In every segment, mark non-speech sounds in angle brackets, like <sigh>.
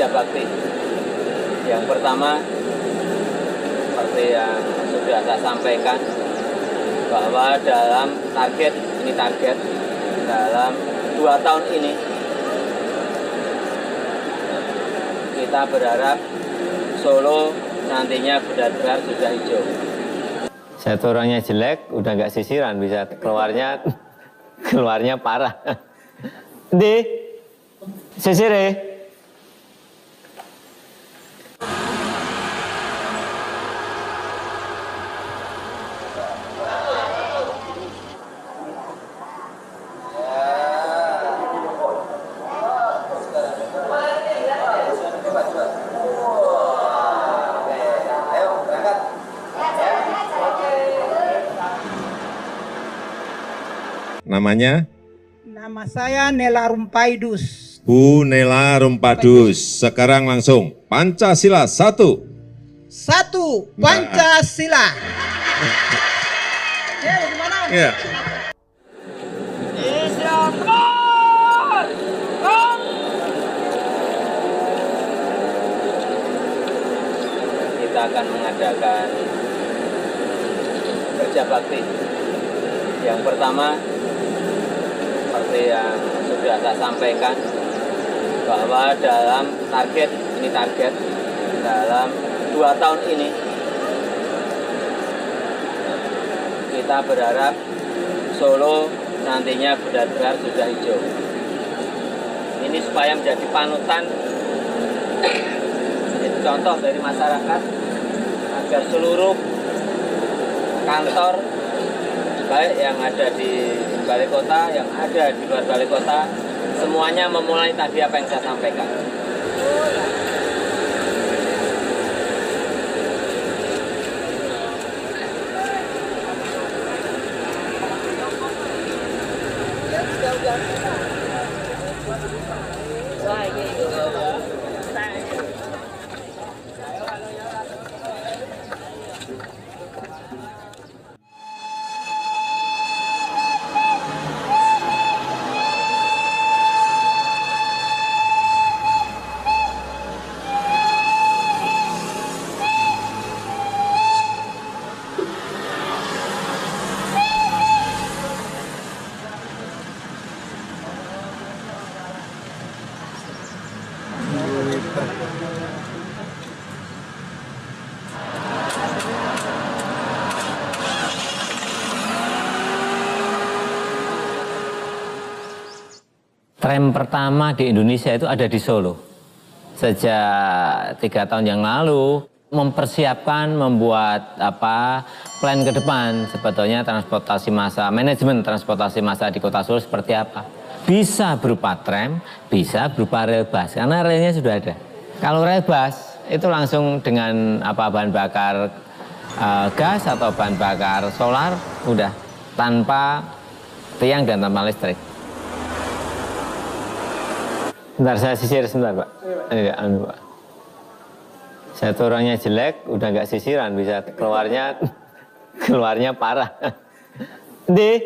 kerja bakti. Yang pertama, seperti yang sudah saya sampaikan, bahwa dalam target, ini target, dalam dua tahun ini, kita berharap Solo nantinya benar-benar sudah hijau. Satu orangnya jelek, udah nggak sisiran, bisa keluarnya <laughs> keluarnya parah. Di, sisir Namanya Nama saya Nela Rumpaidus. Bu Nela Rumpadus. Sekarang langsung Pancasila satu. Satu, Pancasila. <laughs> Ya, bagaimana? Ya. kita akan mengadakan kerja bakti. Yang pertama, seperti yang sudah saya sampaikan, bahwa dalam target, ini target, dalam dua tahun ini, kita berharap Solo nantinya benar-benar sudah hijau. Ini supaya menjadi panutan menjadi contoh dari masyarakat agar seluruh kantor baik yang ada di balai kota, yang ada di luar balai kota, semuanya memulai tadi apa yang saya sampaikan. Tram pertama di Indonesia itu ada di Solo. Sejak tiga tahun yang lalu mempersiapkan membuat apa plan ke depan. Sebetulnya transportasi massa manajemen transportasi massa di kota Solo seperti apa? Bisa berupa tram bisa berupa rel bus karena relnya sudah ada. Kalau rel bus itu langsung dengan apa bahan bakar eh, gas atau bahan bakar solar udah tanpa tiang dan tanpa listrik Bentar, saya sisir sebentar, Pak. Ini, anu, Pak. Satu orangnya jelek, udah nggak sisiran, bisa keluarnya <laughs> keluarnya parah. Di,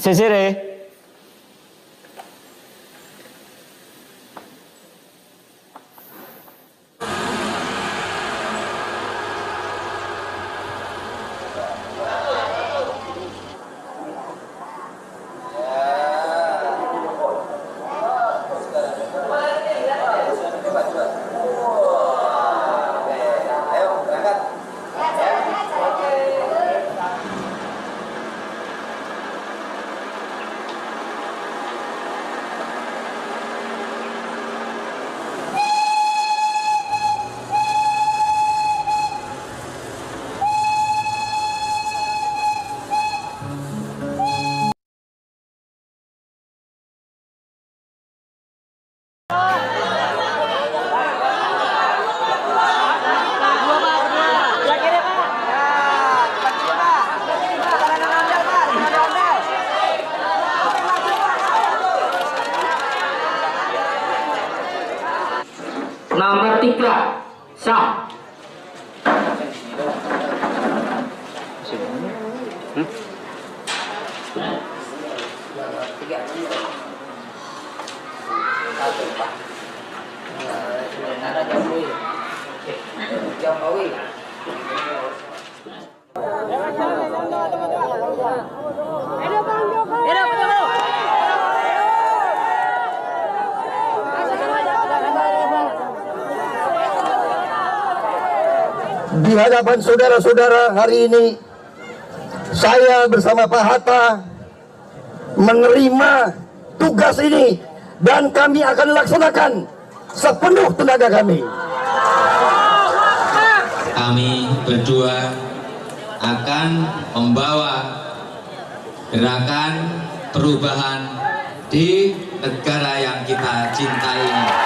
sisir ya. Di hadapan saudara-saudara hari ini saya bersama Pak Hatta menerima tugas ini dan kami akan laksanakan sepenuh tenaga kami. kami berdua akan membawa gerakan perubahan di negara yang kita cintai ini.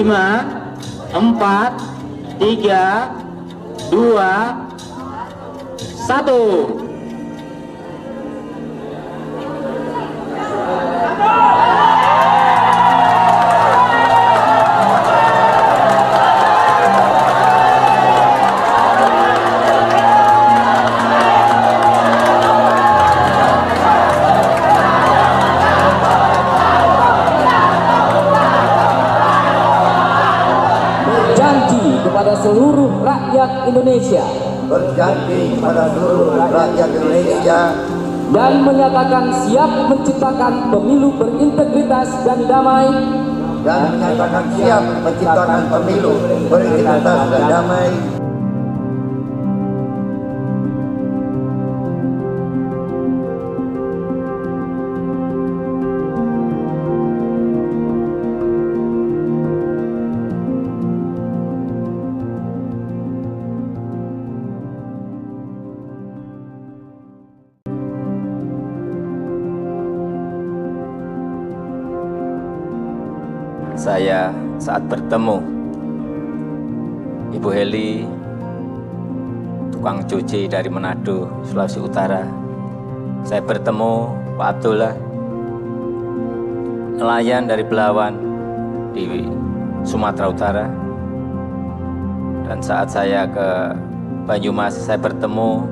Lima, empat, tiga, dua, satu. Rakyat Indonesia Berjanji kepada seluruh rakyat Indonesia. dan menyatakan siap menciptakan pemilu berintegritas dan damai. Dan menyatakan siap menciptakan pemilu berintegritas dan damai Saya saat bertemu Ibu Heli, tukang cuci dari Manado, Sulawesi Utara. Saya bertemu Pak Abdullah, nelayan dari Belawan di Sumatera Utara. Dan saat saya ke Banyumas saya bertemu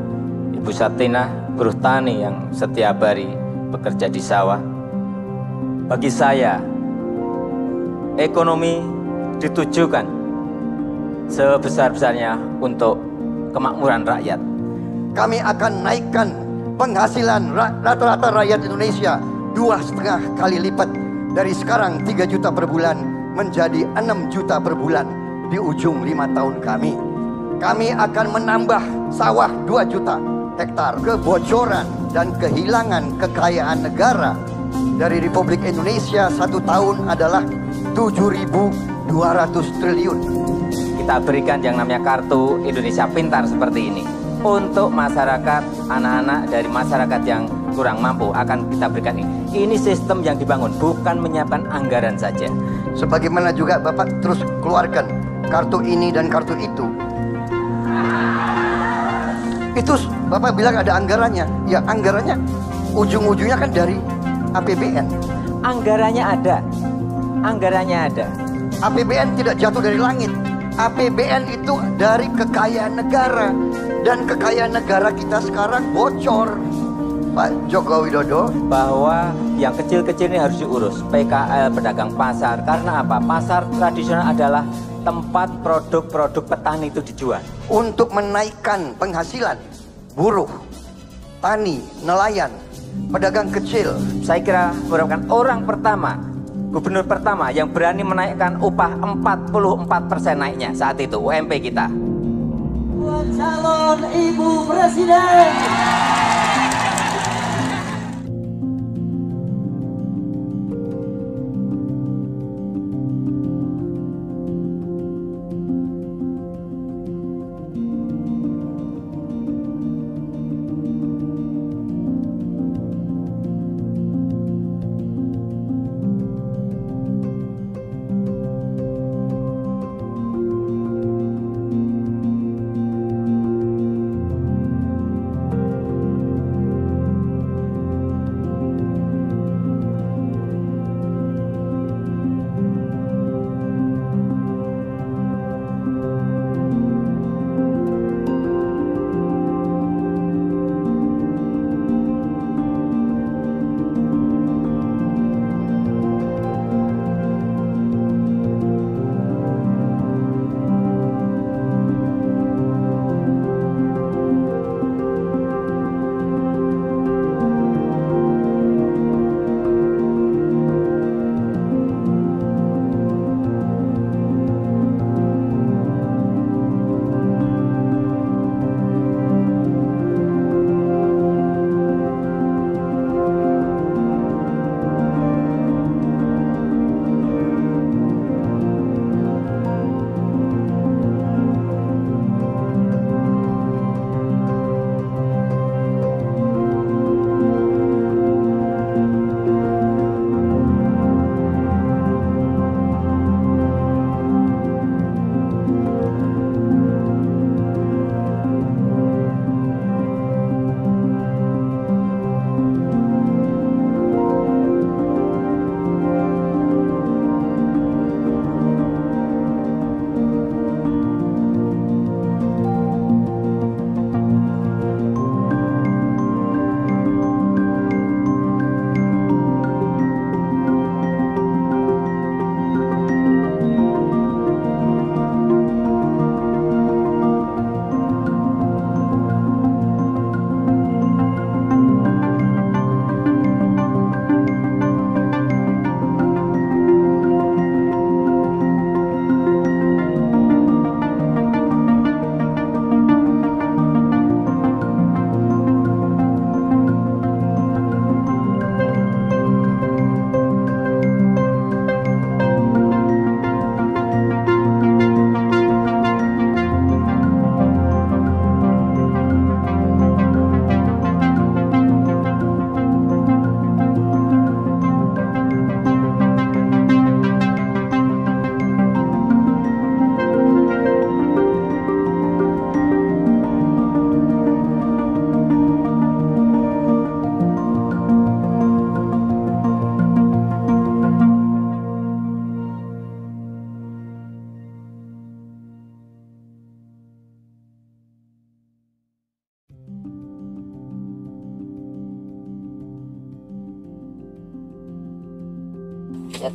Ibu Satina, buruh tani yang setiap hari bekerja di sawah. Bagi saya, ekonomi ditujukan sebesar-besarnya untuk kemakmuran rakyat. Kami akan naikkan penghasilan ra- rata-rata rakyat Indonesia dua setengah kali lipat dari sekarang 3 juta per bulan menjadi 6 juta per bulan di ujung lima tahun kami. Kami akan menambah sawah 2 juta hektar. Kebocoran dan kehilangan kekayaan negara dari Republik Indonesia satu tahun adalah 7.200 triliun. Kita berikan yang namanya kartu Indonesia Pintar seperti ini. Untuk masyarakat, anak-anak dari masyarakat yang kurang mampu akan kita berikan ini. Ini sistem yang dibangun, bukan menyiapkan anggaran saja. Sebagaimana juga Bapak terus keluarkan kartu ini dan kartu itu. Itu Bapak bilang ada anggarannya. Ya anggarannya ujung-ujungnya kan dari APBN. Anggarannya ada, anggarannya ada. APBN tidak jatuh dari langit. APBN itu dari kekayaan negara dan kekayaan negara kita sekarang bocor. Pak Joko Widodo bahwa yang kecil-kecil ini harus diurus. PKL, pedagang pasar. Karena apa? Pasar tradisional adalah tempat produk-produk petani itu dijual. untuk menaikkan penghasilan buruh, tani, nelayan, pedagang kecil. Saya kira merupakan orang pertama, gubernur pertama yang berani menaikkan upah 44 persen naiknya saat itu UMP kita. Calon Ibu Presiden.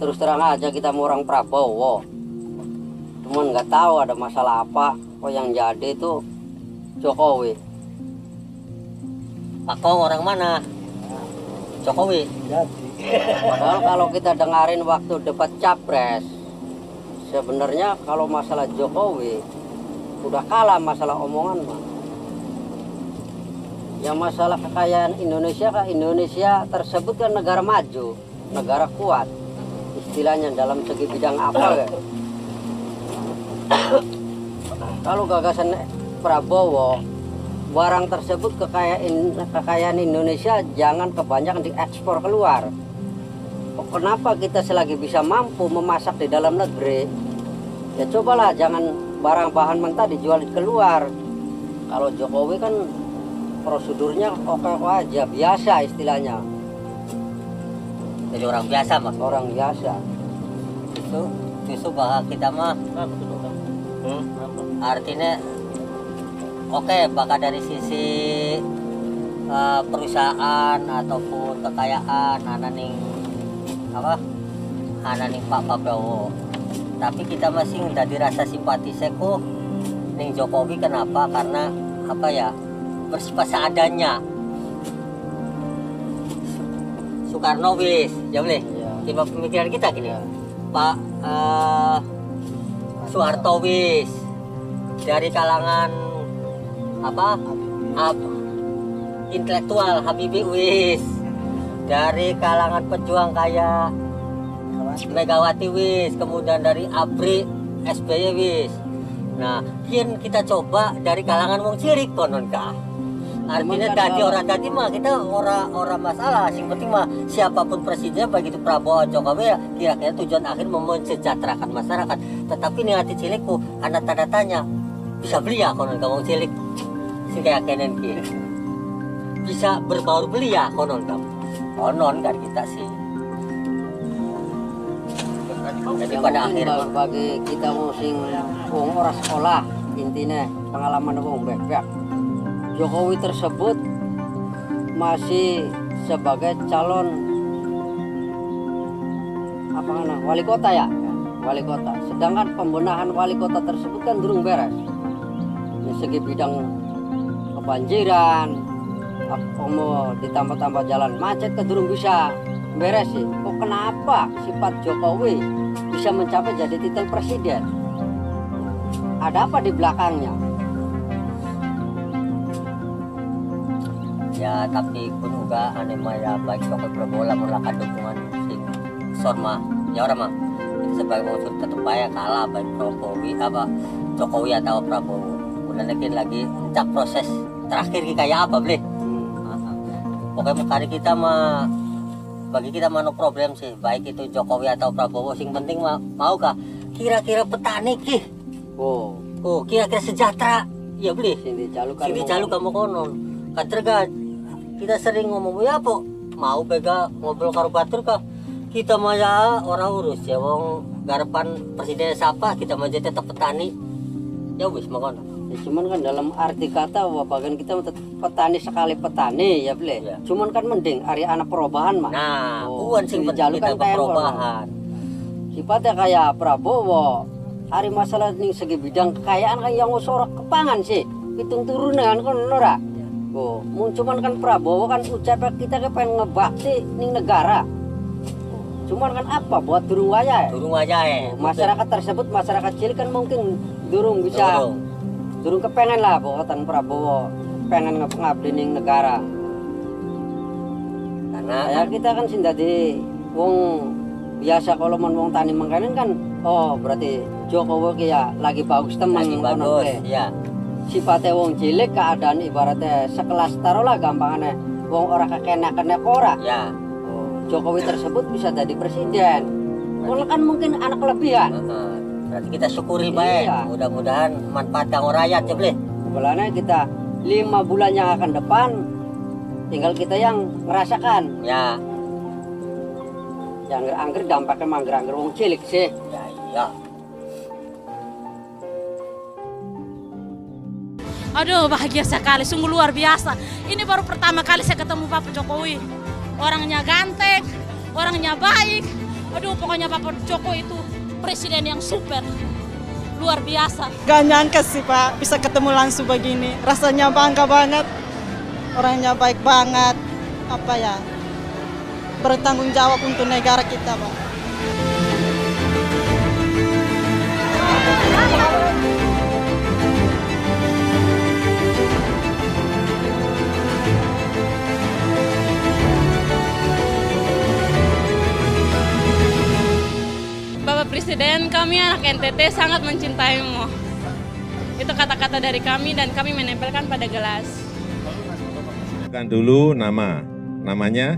Terus terang aja kita mau orang Prabowo. Cuman nggak tahu ada masalah apa. Kok yang jadi itu Jokowi. Pak Kong orang mana? Jokowi. Padahal kalau kita dengarin waktu debat capres, sebenarnya kalau masalah Jokowi udah kalah masalah omongan mah. Yang masalah kekayaan Indonesia, kan Indonesia tersebut kan negara maju, negara kuat. Istilahnya dalam segi bidang apa ya? Kalau gagasan Prabowo, barang tersebut kekayaan kekayaan Indonesia jangan kebanyakan diekspor keluar. Kok Kenapa kita selagi bisa mampu memasak di dalam negeri, ya cobalah jangan barang bahan mentah dijual keluar. Kalau Jokowi kan prosedurnya oke-oke aja, biasa istilahnya. Jadi orang biasa mas. Orang biasa. Itu justru bahwa kita mah hmm, artinya oke bahkan dari sisi eh, perusahaan ataupun kekayaan ananing apa? Ananing Pak Prabowo. Tapi kita masih udah dirasa simpati seku ning Jokowi. Kenapa? Karena apa ya bersifat seadanya Soekarno wis ya boleh. Tiba pemikiran kita gini Pak eh, Soeharto wis dari kalangan apa? Ab- intelektual Habibie wis dari kalangan pejuang kayak Megawati. Wis kemudian dari Abri SBY wis. Nah kian kita coba dari kalangan wong cilik konon kah artinya tadi orang tadi mah kita orang orang masalah. Sing penting mah siapa pun presiden baik itu Prabowo Jokowi ya kira-kira tujuan akhir memensejahterakan masyarakat. Tetapi nih hati cilikku anak tanda tanya bisa beli ya konon kamu cilik? Sing kayak kenen bisa berbaur beli ya konon kamu konon kan kita sih. Jadi pada akhirnya bagi- kita mau sing wong ora sekolah intinya pengalaman wong bebek Jokowi tersebut masih sebagai calon apa namanya wali kota ya? Wali kota. Sedangkan pembenahan wali kota tersebut kan durung beres. Dari segi bidang kebanjiran mau ditambah-tambah jalan macet ke durung bisa beres sih. Kok kenapa sifat Jokowi bisa mencapai jadi titel presiden? Ada apa di belakangnya ya tapi pun juga ane mah ya baik Jokowi Prabowo lamun lakukan dukungan sing sorma ya orang mah itu sebagai tetap ya kalah baik Jokowi apa Jokowi atau Prabowo. Kemudian lagi lagi cak proses terakhir kayak apa beli pokoknya kali kita mah bagi kita mah no problem sih baik itu Jokowi atau Prabowo sing penting mah mau kah? Kira-kira petani ki? Oh. Oh kira-kira sejahtera? Ya beli sini jaluk kamu konon kan terga kita sering ngomong ya po mau bega ngobrol karo batur kah? Kita mah ya orang urus ya wong garapan presiden siapa kita mah jadi tetap petani. Ya wis makono Ya, cuman kan dalam arti kata bagian kita tetap petani sekali petani ya beli cuman kan mending hari anak perubahan mah nah Oh, bukan sing jaluk kita kan kayak perubahan. Sifatnya kayak Prabowo. Hari masalah nih segi bidang kekayaan kan yang sorok kepangan sih. Hitung turunan kan nora oh mun cuman kan Prabowo kan ucapnya kita kan pengen ngebakti nih negara. Cuman kan apa buat durung waya? Durung waya ya masyarakat tersebut masyarakat cilik kan mungkin durung bisa Durung. durung. kepengen lah pokoknya Prabowo pengen ngabdi ning negara. Karena ya kita kan sih dari wong biasa kalau mau wong tani mengkanen kan oh berarti Jokowi ya lagi bagus teman lagi bagus ya sifatnya wong cilik keadaan ibaratnya sekelas taruhlah gampangnya wong ora kakena kena ora? Ya. Jokowi tersebut bisa jadi presiden. Kalau kan mungkin anak kelebihan. Heeh. berarti kita syukuri baik. Iya. mudah-mudahan manfaat kanggo rakyat ya beli Mulanya kita lima bulan yang akan depan tinggal kita yang merasakan. Ya. Yang angger dampaknya mangger angger wong cilik sih. Ya iya Aduh bahagia sekali, sungguh luar biasa. Ini baru pertama kali saya ketemu Bapak Jokowi. Orangnya ganteng, orangnya baik, Aduh, pokoknya Pak Joko itu presiden yang super. Luar biasa. Gak nyangka sih Pak, bisa ketemu langsung begini. Rasanya bangga banget. Orangnya baik banget. Apa ya, bertanggung jawab untuk negara kita Pak. Kami anak NTT sangat mencintaimu. Itu kata-kata dari kami dan kami menempelkan pada gelas. Kan dulu nama. Namanya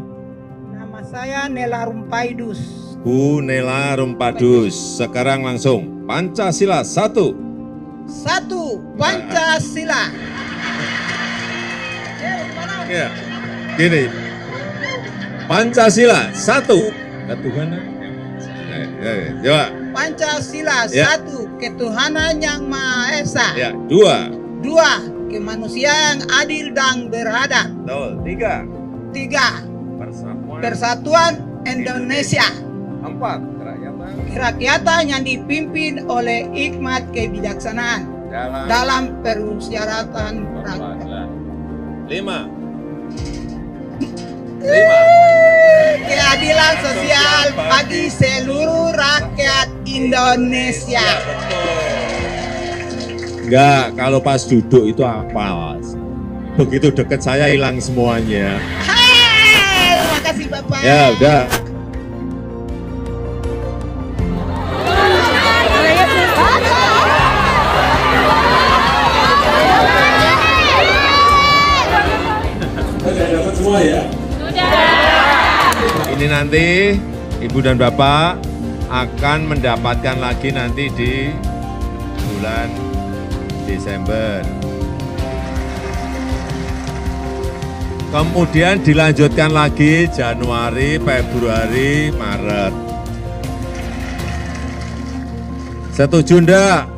Nama saya Nela Rumpaidus. Bu Nela Rumpadus. Sekarang langsung Pancasila satu. Satu, Pancasila. Ya, gini. Pancasila satu. Ketuhanan. Eh, eh, Coba. Pancasila Ya. satu, ketuhanan yang Maha Esa. Ya, dua. Dua, kemanusiaan yang adil dan beradab. Betul. Tiga. Tiga, Persatuan. persatuan Indonesia. Empat. Kerakyatan. Kerakyatan yang dipimpin oleh hikmat kebijaksanaan Dalam. dalam persyaratan rakyat. Lima. Lima. Keadilan sosial bagi seluruh rakyat Indonesia. Enggak, kalau pas duduk itu apa? Begitu deket saya hilang semuanya. Hai, terima kasih Bapak. Ya, udah. Ini nanti Ibu dan Bapak akan mendapatkan lagi nanti di bulan Desember. Kemudian dilanjutkan lagi Januari, Februari, Maret. Setuju enggak?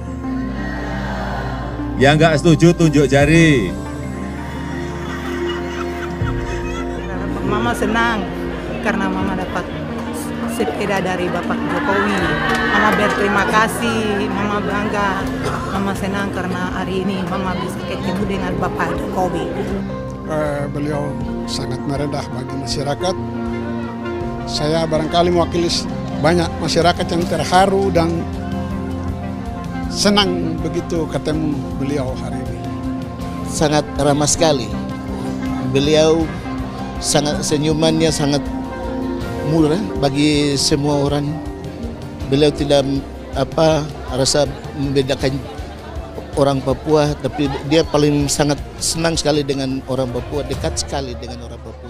Yang enggak setuju tunjuk jari. Mama senang karena Mama dapat sepeda dari Bapak Jokowi. Mama berterima kasih, Mama bangga, Mama senang karena hari ini Mama bisa ketemu dengan Bapak Jokowi. Eh, beliau sangat merendah bagi masyarakat. Saya barangkali mewakili banyak masyarakat yang terharu dan senang begitu ketemu beliau hari ini. sangat ramah sekali. Beliau sangat senyumannya sangat murah bagi semua orang. Beliau tidak apa rasa membedakan orang Papua, tapi dia paling sangat senang sekali dengan orang Papua, dekat sekali dengan orang Papua.